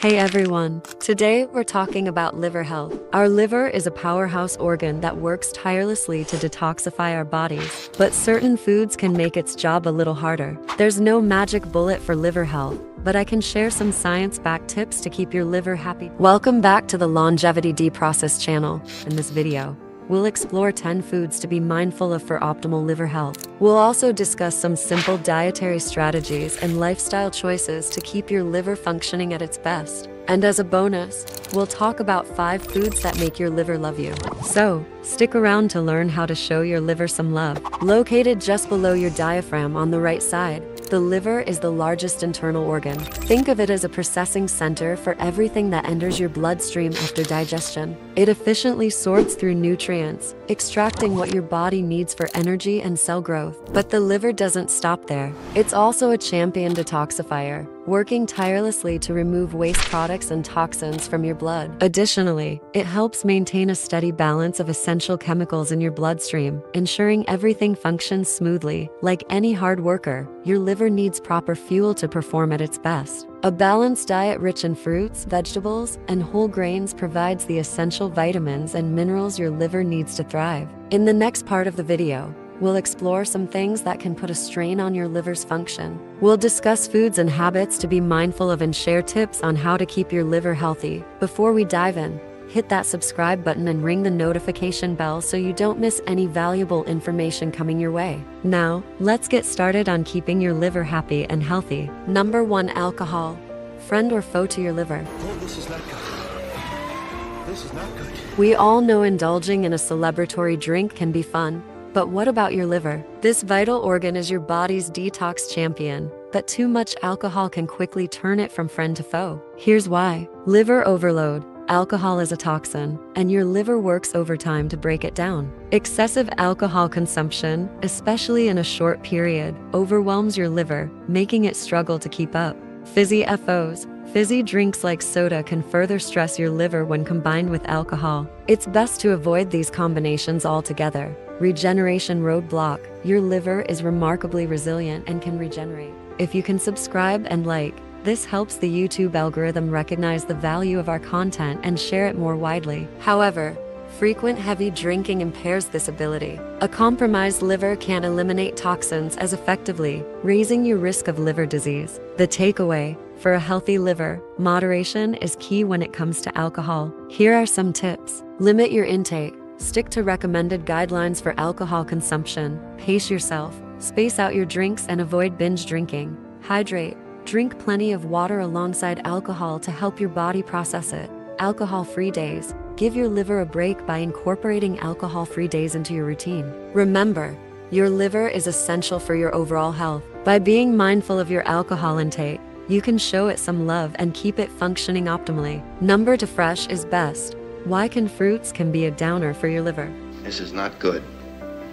Hey everyone! Today we're talking about liver health. Our liver is a powerhouse organ that works tirelessly to detoxify our bodies, but certain foods can make its job a little harder. There's no magic bullet for liver health, but I can share some science backed tips to keep your liver happy. Welcome back to the Longevity Deprocessed channel. In this video, We'll explore 10 foods to be mindful of for optimal liver health. We'll also discuss some simple dietary strategies and lifestyle choices to keep your liver functioning at its best. And as a bonus, we'll talk about 5 foods that make your liver love you. So, stick around to learn how to show your liver some love. Located just below your diaphragm on the right side, the liver is the largest internal organ. Think of it as a processing center for everything that enters your bloodstream after digestion. It efficiently sorts through nutrients, extracting what your body needs for energy and cell growth. But the liver doesn't stop there. It's also a champion detoxifier, working tirelessly to remove waste products and toxins from your blood. Additionally, it helps maintain a steady balance of essential chemicals in your bloodstream, ensuring everything functions smoothly. Like any hard worker, your liver needs proper fuel to perform at its best. A balanced diet rich in fruits, vegetables, and whole grains provides the essential vitamins and minerals your liver needs to thrive. In the next part of the video, We'll explore some things that can put a strain on your liver's function. We'll discuss foods and habits to be mindful of and share tips on how to keep your liver healthy. Before we dive in, hit that subscribe button and ring the notification bell so you don't miss any valuable information coming your way. Now, let's get started on keeping your liver happy and healthy. Number 1 Alcohol. Friend or foe to your liver? Oh, this is not good. This is not good. We all know indulging in a celebratory drink can be fun, but what about your liver? This vital organ is your body's detox champion, but too much alcohol can quickly turn it from friend to foe. Here's why. Liver overload. Alcohol is a toxin, and your liver works overtime to break it down. Excessive alcohol consumption, especially in a short period, overwhelms your liver, making it struggle to keep up. Fizzy FOs. Fizzy drinks like soda can further stress your liver when combined with alcohol. It's best to avoid these combinations altogether. Regeneration roadblock. Your liver is remarkably resilient and can regenerate. If you can subscribe and like, this helps the YouTube algorithm recognize the value of our content and share it more widely. However, frequent heavy drinking impairs this ability. A compromised liver can't eliminate toxins as effectively, raising your risk of liver disease. The takeaway for a healthy liver, moderation is key when it comes to alcohol. Here are some tips. Limit your intake. Stick to recommended guidelines for alcohol consumption. Pace yourself. Space out your drinks and avoid binge drinking. Hydrate. Drink plenty of water alongside alcohol to help your body process it. Alcohol free days. Give your liver a break by incorporating alcohol free days into your routine. Remember, your liver is essential for your overall health. By being mindful of your alcohol intake, you can show it some love and keep it functioning optimally. Number to fresh is best. Why can fruits can be a downer for your liver? This is not good.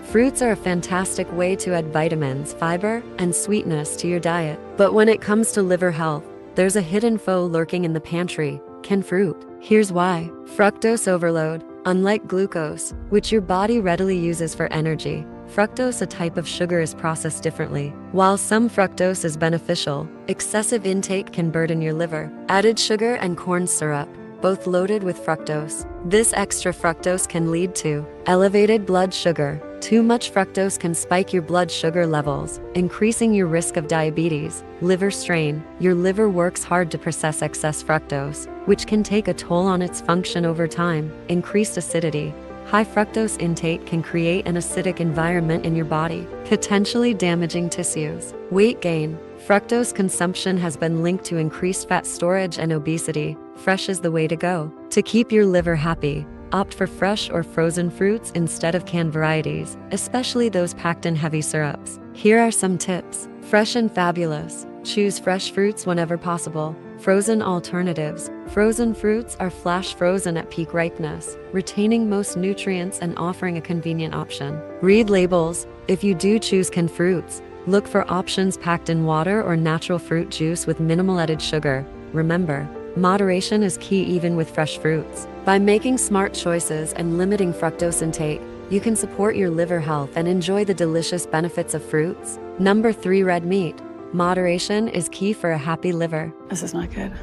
Fruits are a fantastic way to add vitamins, fiber, and sweetness to your diet. But when it comes to liver health, there's a hidden foe lurking in the pantry can fruit. Here's why fructose overload. Unlike glucose, which your body readily uses for energy, fructose, a type of sugar, is processed differently. While some fructose is beneficial, excessive intake can burden your liver. Added sugar and corn syrup both loaded with fructose. This extra fructose can lead to elevated blood sugar. Too much fructose can spike your blood sugar levels, increasing your risk of diabetes. Liver strain. Your liver works hard to process excess fructose, which can take a toll on its function over time. Increased acidity. High fructose intake can create an acidic environment in your body, potentially damaging tissues. Weight gain. Fructose consumption has been linked to increased fat storage and obesity. Fresh is the way to go. To keep your liver happy, opt for fresh or frozen fruits instead of canned varieties, especially those packed in heavy syrups. Here are some tips. Fresh and fabulous. Choose fresh fruits whenever possible. Frozen alternatives. Frozen fruits are flash frozen at peak ripeness, retaining most nutrients and offering a convenient option. Read labels. If you do choose canned fruits, look for options packed in water or natural fruit juice with minimal added sugar. Remember, Moderation is key even with fresh fruits. By making smart choices and limiting fructose intake, you can support your liver health and enjoy the delicious benefits of fruits. Number 3 Red meat. Moderation is key for a happy liver. This is not good.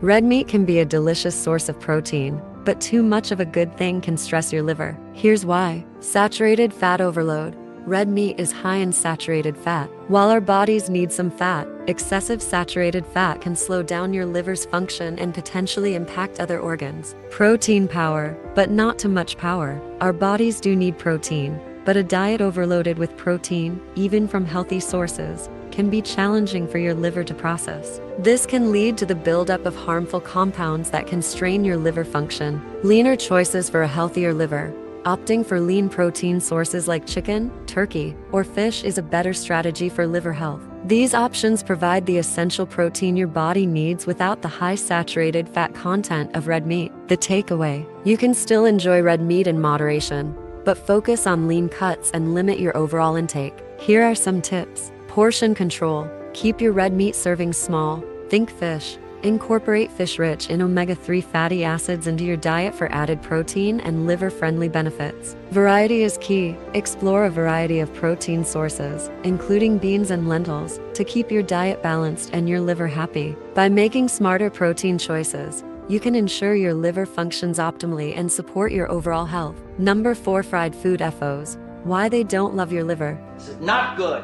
Red meat can be a delicious source of protein, but too much of a good thing can stress your liver. Here's why saturated fat overload. Red meat is high in saturated fat. While our bodies need some fat, excessive saturated fat can slow down your liver's function and potentially impact other organs. Protein power, but not too much power. Our bodies do need protein, but a diet overloaded with protein, even from healthy sources, can be challenging for your liver to process. This can lead to the buildup of harmful compounds that can strain your liver function. Leaner choices for a healthier liver. Opting for lean protein sources like chicken, turkey, or fish is a better strategy for liver health. These options provide the essential protein your body needs without the high saturated fat content of red meat. The takeaway you can still enjoy red meat in moderation, but focus on lean cuts and limit your overall intake. Here are some tips portion control. Keep your red meat servings small. Think fish. Incorporate fish rich in omega 3 fatty acids into your diet for added protein and liver friendly benefits. Variety is key. Explore a variety of protein sources, including beans and lentils, to keep your diet balanced and your liver happy. By making smarter protein choices, you can ensure your liver functions optimally and support your overall health. Number 4 Fried Food FOs. Why they don't love your liver. This is not good.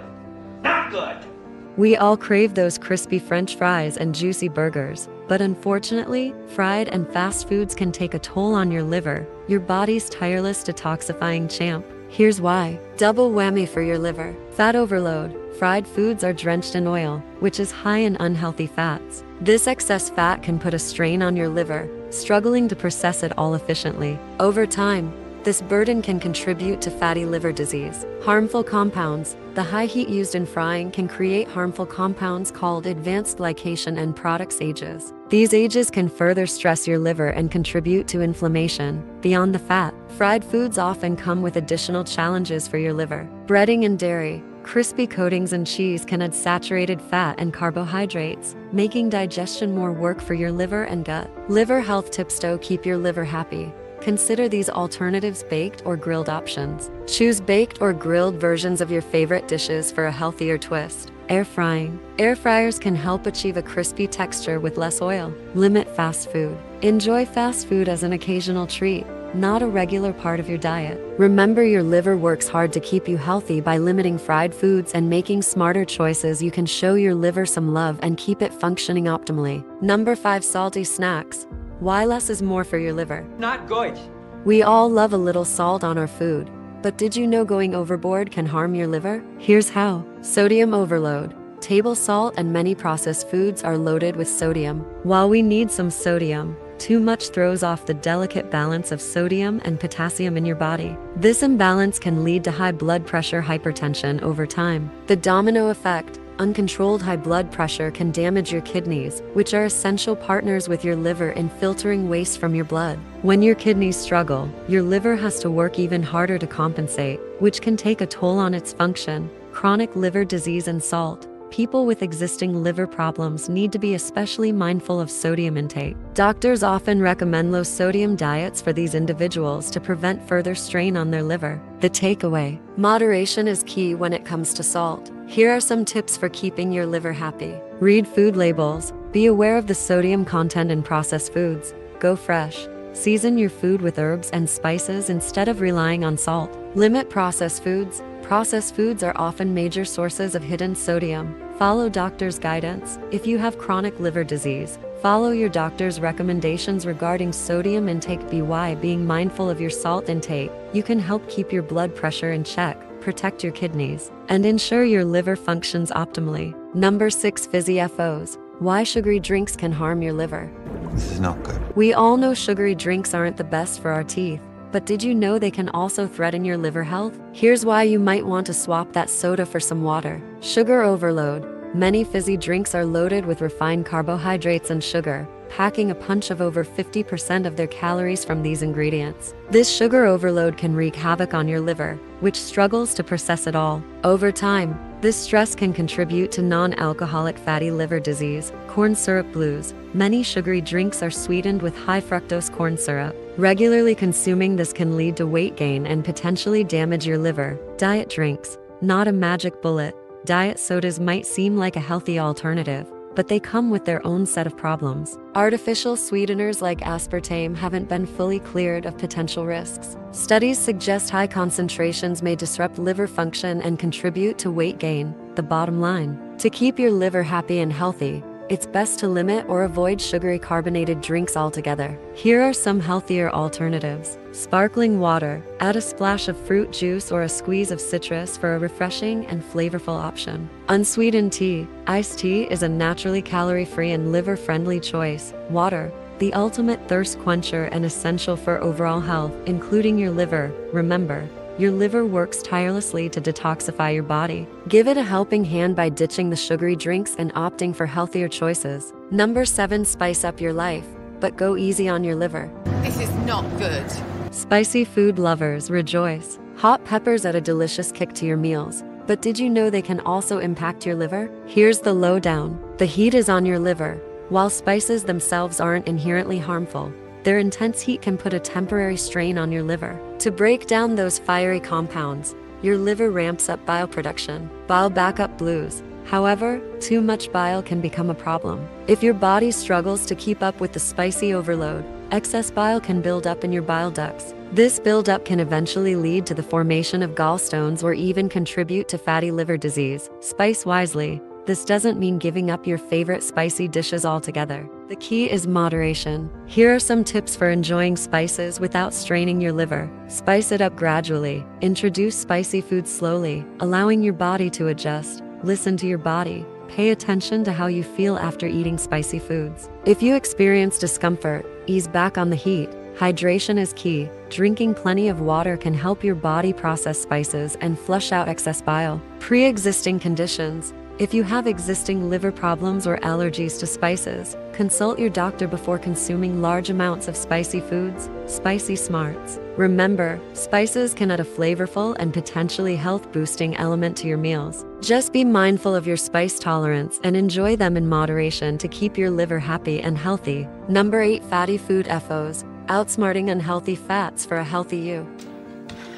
Not good. We all crave those crispy french fries and juicy burgers, but unfortunately, fried and fast foods can take a toll on your liver, your body's tireless detoxifying champ. Here's why. Double whammy for your liver. Fat overload. Fried foods are drenched in oil, which is high in unhealthy fats. This excess fat can put a strain on your liver, struggling to process it all efficiently. Over time, this burden can contribute to fatty liver disease. Harmful compounds. The high heat used in frying can create harmful compounds called advanced glycation end products ages. These ages can further stress your liver and contribute to inflammation. Beyond the fat, fried foods often come with additional challenges for your liver. Breading and dairy. Crispy coatings and cheese can add saturated fat and carbohydrates, making digestion more work for your liver and gut. Liver health tips to keep your liver happy. Consider these alternatives baked or grilled options. Choose baked or grilled versions of your favorite dishes for a healthier twist. Air frying. Air fryers can help achieve a crispy texture with less oil. Limit fast food. Enjoy fast food as an occasional treat, not a regular part of your diet. Remember, your liver works hard to keep you healthy by limiting fried foods and making smarter choices. You can show your liver some love and keep it functioning optimally. Number 5 Salty Snacks. Why less is more for your liver? Not good. We all love a little salt on our food, but did you know going overboard can harm your liver? Here's how sodium overload. Table salt and many processed foods are loaded with sodium. While we need some sodium, too much throws off the delicate balance of sodium and potassium in your body. This imbalance can lead to high blood pressure hypertension over time. The domino effect Uncontrolled high blood pressure can damage your kidneys, which are essential partners with your liver in filtering waste from your blood. When your kidneys struggle, your liver has to work even harder to compensate, which can take a toll on its function. Chronic liver disease and salt. People with existing liver problems need to be especially mindful of sodium intake. Doctors often recommend low sodium diets for these individuals to prevent further strain on their liver. The takeaway moderation is key when it comes to salt. Here are some tips for keeping your liver happy. Read food labels. Be aware of the sodium content in processed foods. Go fresh. Season your food with herbs and spices instead of relying on salt. Limit processed foods. Processed foods are often major sources of hidden sodium. Follow doctor's guidance. If you have chronic liver disease, follow your doctor's recommendations regarding sodium intake. By being mindful of your salt intake, you can help keep your blood pressure in check protect your kidneys, and ensure your liver functions optimally. Number 6 Fizzy FOs. Why sugary drinks can harm your liver. This is not good. We all know sugary drinks aren't the best for our teeth, but did you know they can also threaten your liver health? Here's why you might want to swap that soda for some water. Sugar overload. Many fizzy drinks are loaded with refined carbohydrates and sugar, packing a punch of over 50% of their calories from these ingredients. This sugar overload can wreak havoc on your liver, which struggles to process it all. Over time, this stress can contribute to non-alcoholic fatty liver disease, corn syrup blues. Many sugary drinks are sweetened with high fructose corn syrup. Regularly consuming this can lead to weight gain and potentially damage your liver. Diet drinks, not a magic bullet. Diet sodas might seem like a healthy alternative, but they come with their own set of problems. Artificial sweeteners like aspartame haven't been fully cleared of potential risks. Studies suggest high concentrations may disrupt liver function and contribute to weight gain. The bottom line to keep your liver happy and healthy, it's best to limit or avoid sugary carbonated drinks altogether. Here are some healthier alternatives. Sparkling water. Add a splash of fruit juice or a squeeze of citrus for a refreshing and flavorful option. Unsweetened tea. Iced tea is a naturally calorie free and liver friendly choice. Water. The ultimate thirst quencher and essential for overall health, including your liver. Remember, your liver works tirelessly to detoxify your body. Give it a helping hand by ditching the sugary drinks and opting for healthier choices. Number 7 Spice up your life, but go easy on your liver. This is not good. Spicy food lovers rejoice. Hot peppers add a delicious kick to your meals. But did you know they can also impact your liver? Here's the lowdown the heat is on your liver. While spices themselves aren't inherently harmful, their intense heat can put a temporary strain on your liver. To break down those fiery compounds, your liver ramps up bile production, bile backup blues. However, too much bile can become a problem. If your body struggles to keep up with the spicy overload, excess bile can build up in your bile ducts. This buildup can eventually lead to the formation of gallstones or even contribute to fatty liver disease. Spice wisely. This doesn't mean giving up your favorite spicy dishes altogether. The key is moderation. Here are some tips for enjoying spices without straining your liver. Spice it up gradually. Introduce spicy foods slowly, allowing your body to adjust. Listen to your body. Pay attention to how you feel after eating spicy foods. If you experience discomfort, ease back on the heat. Hydration is key. Drinking plenty of water can help your body process spices and flush out excess bile. Pre existing conditions. If you have existing liver problems or allergies to spices, consult your doctor before consuming large amounts of spicy foods. Spicy smarts. Remember, spices can add a flavorful and potentially health boosting element to your meals. Just be mindful of your spice tolerance and enjoy them in moderation to keep your liver happy and healthy. Number 8 Fatty Food FOs. Outsmarting unhealthy fats for a healthy you.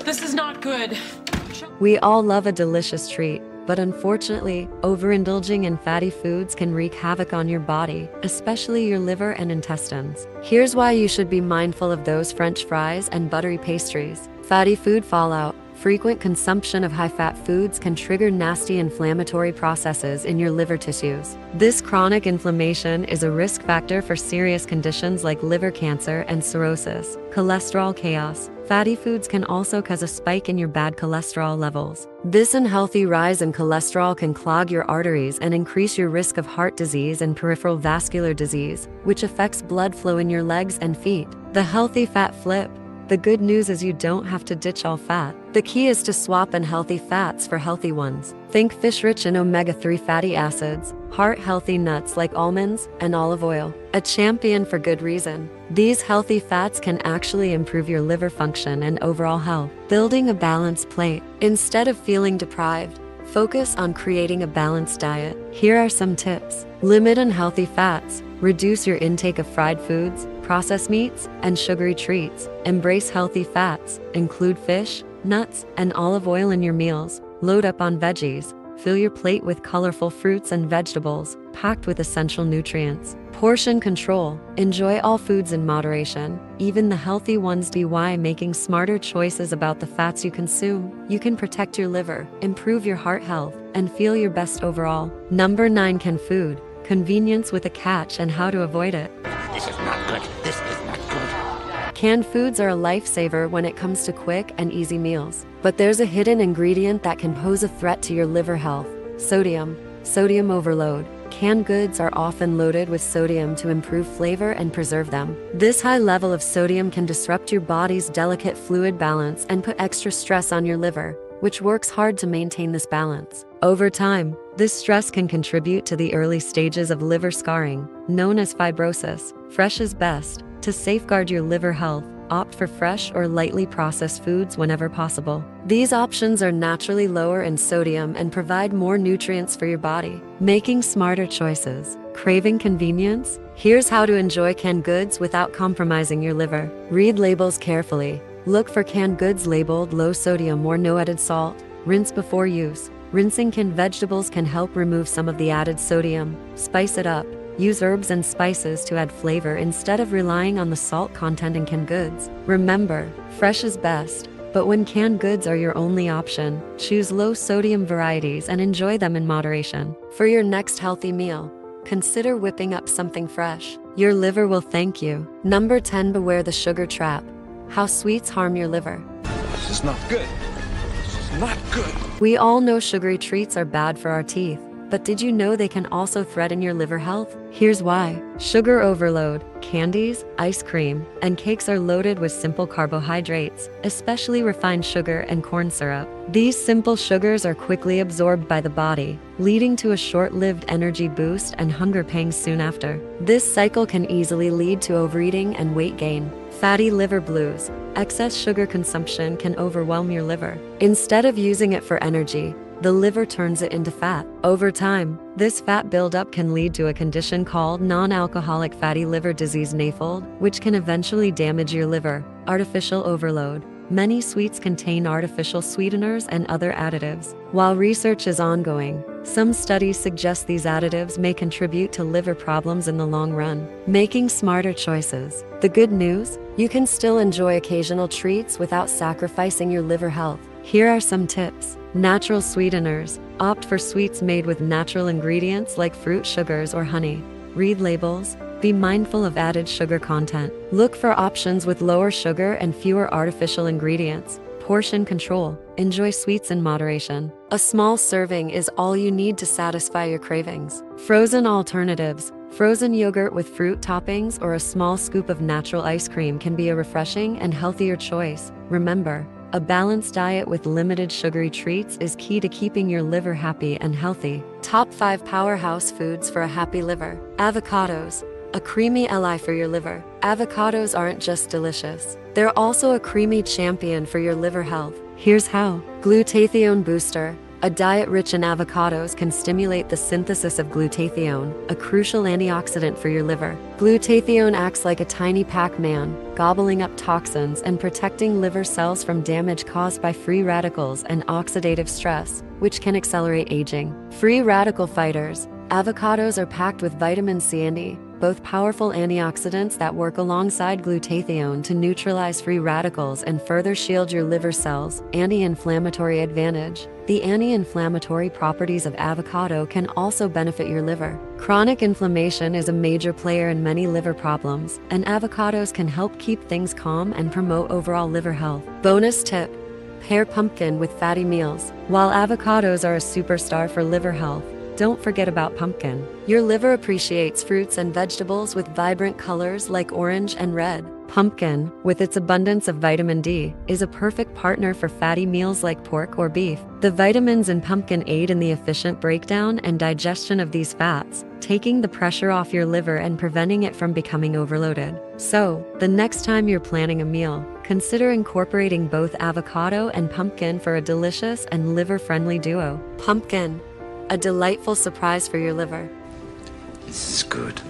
This is not good. We all love a delicious treat, but unfortunately, overindulging in fatty foods can wreak havoc on your body, especially your liver and intestines. Here's why you should be mindful of those french fries and buttery pastries. Fatty food fallout. Frequent consumption of high fat foods can trigger nasty inflammatory processes in your liver tissues. This chronic inflammation is a risk factor for serious conditions like liver cancer and cirrhosis. Cholesterol chaos. Fatty foods can also cause a spike in your bad cholesterol levels. This unhealthy rise in cholesterol can clog your arteries and increase your risk of heart disease and peripheral vascular disease, which affects blood flow in your legs and feet. The healthy fat flip. The good news is you don't have to ditch all fat. The key is to swap unhealthy fats for healthy ones. Think fish rich in omega 3 fatty acids, heart healthy nuts like almonds, and olive oil. A champion for good reason. These healthy fats can actually improve your liver function and overall health. Building a balanced plate. Instead of feeling deprived, Focus on creating a balanced diet. Here are some tips. Limit unhealthy fats. Reduce your intake of fried foods, processed meats, and sugary treats. Embrace healthy fats. Include fish, nuts, and olive oil in your meals. Load up on veggies. Fill your plate with colorful fruits and vegetables, packed with essential nutrients. Portion control. Enjoy all foods in moderation, even the healthy ones. By making smarter choices about the fats you consume, you can protect your liver, improve your heart health, and feel your best overall. Number 9 Can food. Convenience with a catch and how to avoid it. This is not good. This is. Canned foods are a lifesaver when it comes to quick and easy meals. But there's a hidden ingredient that can pose a threat to your liver health sodium. Sodium overload. Canned goods are often loaded with sodium to improve flavor and preserve them. This high level of sodium can disrupt your body's delicate fluid balance and put extra stress on your liver, which works hard to maintain this balance. Over time, this stress can contribute to the early stages of liver scarring, known as fibrosis. Fresh is best. To safeguard your liver health, opt for fresh or lightly processed foods whenever possible. These options are naturally lower in sodium and provide more nutrients for your body, making smarter choices. Craving convenience? Here's how to enjoy canned goods without compromising your liver. Read labels carefully. Look for canned goods labeled low sodium or no added salt. Rinse before use. Rinsing canned vegetables can help remove some of the added sodium. Spice it up. Use herbs and spices to add flavor instead of relying on the salt content in canned goods. Remember, fresh is best, but when canned goods are your only option, choose low sodium varieties and enjoy them in moderation. For your next healthy meal, consider whipping up something fresh. Your liver will thank you. Number 10 Beware the sugar trap. How sweets harm your liver. This is not good. This is not good. We all know sugary treats are bad for our teeth, but did you know they can also threaten your liver health? Here's why. Sugar overload, candies, ice cream, and cakes are loaded with simple carbohydrates, especially refined sugar and corn syrup. These simple sugars are quickly absorbed by the body, leading to a short-lived energy boost and hunger pangs soon after. This cycle can easily lead to overeating and weight gain. Fatty liver blues. Excess sugar consumption can overwhelm your liver. Instead of using it for energy, the liver turns it into fat. Over time, this fat buildup can lead to a condition called non-alcoholic fatty liver disease NAFLD, which can eventually damage your liver. Artificial overload. Many sweets contain artificial sweeteners and other additives. While research is ongoing, some studies suggest these additives may contribute to liver problems in the long run. Making smarter choices. The good news? You can still enjoy occasional treats without sacrificing your liver health. Here are some tips. Natural sweeteners. Opt for sweets made with natural ingredients like fruit sugars or honey. Read labels. Be mindful of added sugar content. Look for options with lower sugar and fewer artificial ingredients. Portion control. Enjoy sweets in moderation. A small serving is all you need to satisfy your cravings. Frozen alternatives. Frozen yogurt with fruit toppings or a small scoop of natural ice cream can be a refreshing and healthier choice. Remember, a balanced diet with limited sugary treats is key to keeping your liver happy and healthy. Top 5 Powerhouse Foods for a Happy Liver Avocados. A creamy ally for your liver. Avocados aren't just delicious, they're also a creamy champion for your liver health. Here's how Glutathione Booster. A diet rich in avocados can stimulate the synthesis of glutathione, a crucial antioxidant for your liver. Glutathione acts like a tiny Pac Man, gobbling up toxins and protecting liver cells from damage caused by free radicals and oxidative stress, which can accelerate aging. Free radical fighters. Avocados are packed with vitamin C and E, both powerful antioxidants that work alongside glutathione to neutralize free radicals and further shield your liver cells. Anti inflammatory advantage. The anti inflammatory properties of avocado can also benefit your liver. Chronic inflammation is a major player in many liver problems, and avocados can help keep things calm and promote overall liver health. Bonus tip Pair pumpkin with fatty meals. While avocados are a superstar for liver health, don't forget about pumpkin. Your liver appreciates fruits and vegetables with vibrant colors like orange and red. Pumpkin, with its abundance of vitamin D, is a perfect partner for fatty meals like pork or beef. The vitamins in pumpkin aid in the efficient breakdown and digestion of these fats, taking the pressure off your liver and preventing it from becoming overloaded. So, the next time you're planning a meal, consider incorporating both avocado and pumpkin for a delicious and liver friendly duo. Pumpkin, a delightful surprise for your liver. This is good.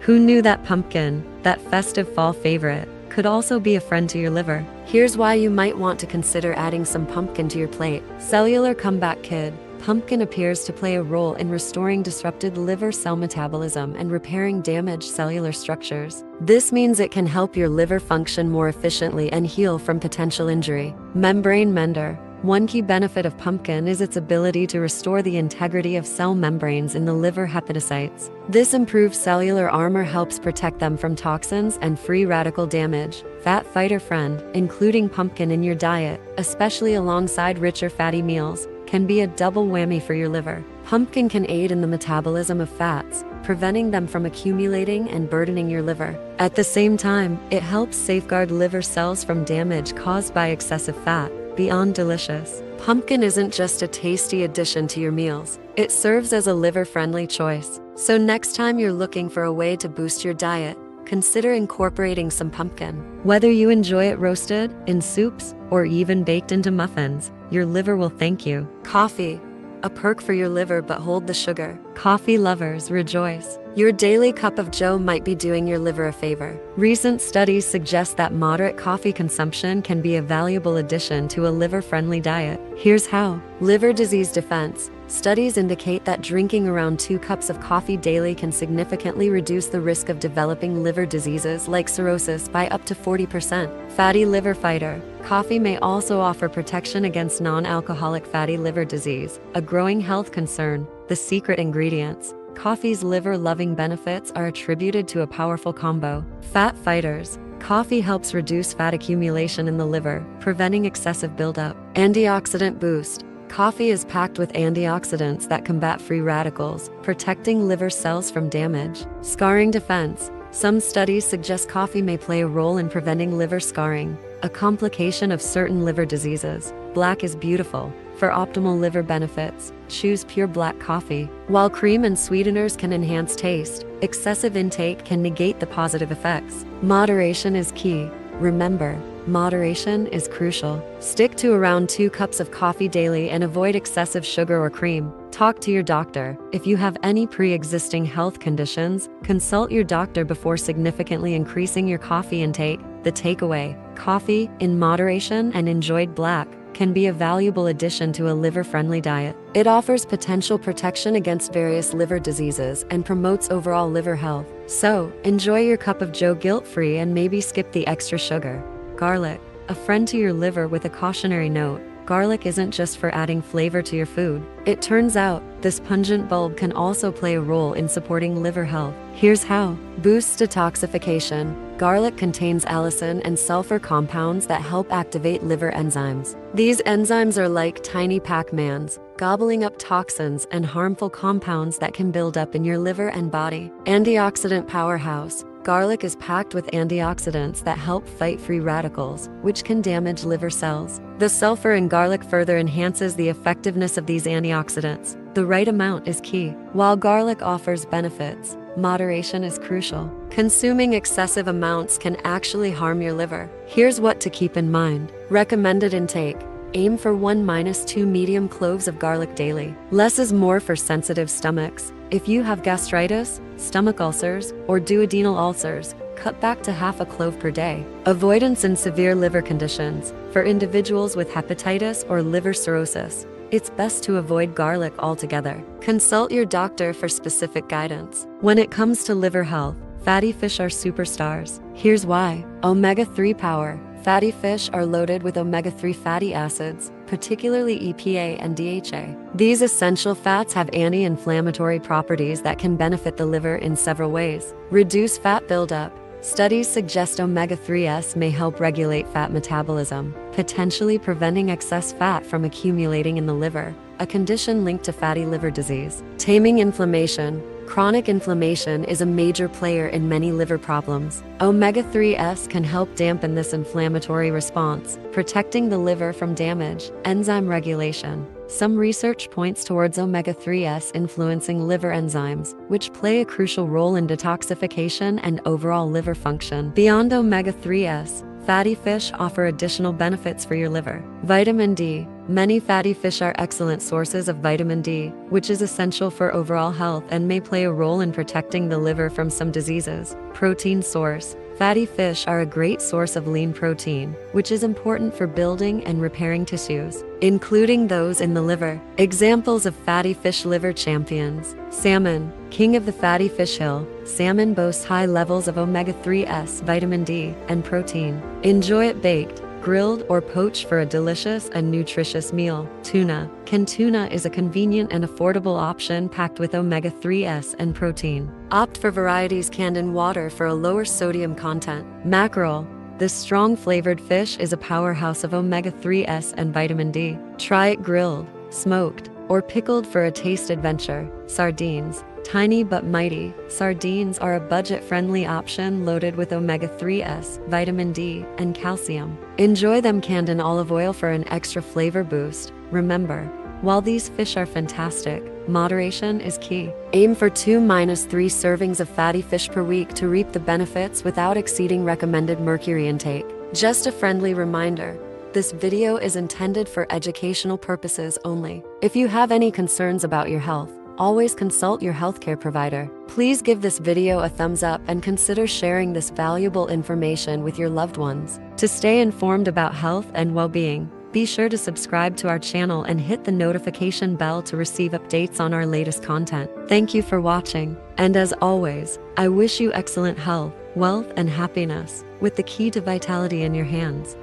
Who knew that pumpkin, that festive fall favorite, could also be a friend to your liver? Here's why you might want to consider adding some pumpkin to your plate. Cellular Comeback Kid. Pumpkin appears to play a role in restoring disrupted liver cell metabolism and repairing damaged cellular structures. This means it can help your liver function more efficiently and heal from potential injury. Membrane Mender. One key benefit of pumpkin is its ability to restore the integrity of cell membranes in the liver hepatocytes. This improved cellular armor helps protect them from toxins and free radical damage. Fat fighter friend, including pumpkin in your diet, especially alongside richer fatty meals, can be a double whammy for your liver. Pumpkin can aid in the metabolism of fats, preventing them from accumulating and burdening your liver. At the same time, it helps safeguard liver cells from damage caused by excessive fat beyond delicious. Pumpkin isn't just a tasty addition to your meals, it serves as a liver friendly choice. So, next time you're looking for a way to boost your diet, consider incorporating some pumpkin. Whether you enjoy it roasted, in soups, or even baked into muffins, your liver will thank you. Coffee. A perk for your liver but hold the sugar. Coffee lovers rejoice. Your daily cup of joe might be doing your liver a favor. Recent studies suggest that moderate coffee consumption can be a valuable addition to a liver-friendly diet. Here's how. Liver disease defense. Studies indicate that drinking around two cups of coffee daily can significantly reduce the risk of developing liver diseases like cirrhosis by up to 40%. Fatty liver fighter. Coffee may also offer protection against non-alcoholic fatty liver disease, a growing health concern. The secret ingredients. Coffee's liver-loving benefits are attributed to a powerful combo. Fat fighters. Coffee helps reduce fat accumulation in the liver, preventing excessive buildup. Antioxidant boost. Coffee is packed with antioxidants that combat free radicals, protecting liver cells from damage. Scarring defense. Some studies suggest coffee may play a role in preventing liver scarring, a complication of certain liver diseases. Black is beautiful. For optimal liver benefits, choose pure black coffee. While cream and sweeteners can enhance taste, excessive intake can negate the positive effects. Moderation is key. Remember, Moderation is crucial. Stick to around 2 cups of coffee daily and avoid excessive sugar or cream. Talk to your doctor. If you have any pre existing health conditions, consult your doctor before significantly increasing your coffee intake. The takeaway coffee, in moderation and enjoyed black, can be a valuable addition to a liver friendly diet. It offers potential protection against various liver diseases and promotes overall liver health. So, enjoy your cup of Joe guilt free and maybe skip the extra sugar. Garlic, a friend to your liver with a cautionary note. Garlic isn't just for adding flavor to your food. It turns out, this pungent bulb can also play a role in supporting liver health. Here's how. Boosts detoxification. Garlic contains allicin and sulfur compounds that help activate liver enzymes. These enzymes are like tiny Pac-Mans, gobbling up toxins and harmful compounds that can build up in your liver and body. Antioxidant powerhouse. Garlic is packed with antioxidants that help fight free radicals, which can damage liver cells. The sulfur in garlic further enhances the effectiveness of these antioxidants. The right amount is key. While garlic offers benefits, moderation is crucial. Consuming excessive amounts can actually harm your liver. Here's what to keep in mind. Recommended intake. Aim for 1 minus 2 medium cloves of garlic daily. Less is more for sensitive stomachs. If you have gastritis, stomach ulcers, or duodenal ulcers, cut back to half a clove per day. Avoidance in severe liver conditions. For individuals with hepatitis or liver cirrhosis, it's best to avoid garlic altogether. Consult your doctor for specific guidance. When it comes to liver health, fatty fish are superstars. Here's why. Omega-3 power. Fatty fish are loaded with omega-3 fatty acids, particularly EPA and DHA. These essential fats have anti-inflammatory properties that can benefit the liver in several ways. Reduce fat buildup. Studies suggest omega-3s may help regulate fat metabolism, potentially preventing excess fat from accumulating in the liver, a condition linked to fatty liver disease. Taming inflammation. Chronic inflammation is a major player in many liver problems. Omega 3s can help dampen this inflammatory response, protecting the liver from damage. Enzyme regulation. Some research points towards omega 3s influencing liver enzymes, which play a crucial role in detoxification and overall liver function. Beyond omega 3s, fatty fish offer additional benefits for your liver. Vitamin D. Many fatty fish are excellent sources of vitamin D, which is essential for overall health and may play a role in protecting the liver from some diseases. Protein source. Fatty fish are a great source of lean protein, which is important for building and repairing tissues, including those in the liver. Examples of fatty fish liver champions. Salmon, king of the fatty fish hill. Salmon boasts high levels of omega-3s, vitamin D, and protein. Enjoy it baked, grilled or poached for a delicious and nutritious meal. Tuna. Canned tuna is a convenient and affordable option packed with omega-3s and protein. Opt for varieties canned in water for a lower sodium content. Mackerel. This strong flavored fish is a powerhouse of omega-3s and vitamin D. Try it grilled, smoked, or pickled for a taste adventure. Sardines. Tiny but mighty, sardines are a budget friendly option loaded with omega 3s, vitamin D, and calcium. Enjoy them canned in olive oil for an extra flavor boost. Remember, while these fish are fantastic, moderation is key. Aim for 2 minus 3 servings of fatty fish per week to reap the benefits without exceeding recommended mercury intake. Just a friendly reminder This video is intended for educational purposes only. If you have any concerns about your health, always consult your healthcare provider. Please give this video a thumbs up and consider sharing this valuable information with your loved ones. To stay informed about health and well-being, be sure to subscribe to our channel and hit the notification bell to receive updates on our latest content. Thank you for watching. And as always, I wish you excellent health, wealth, and happiness with the key to vitality in your hands.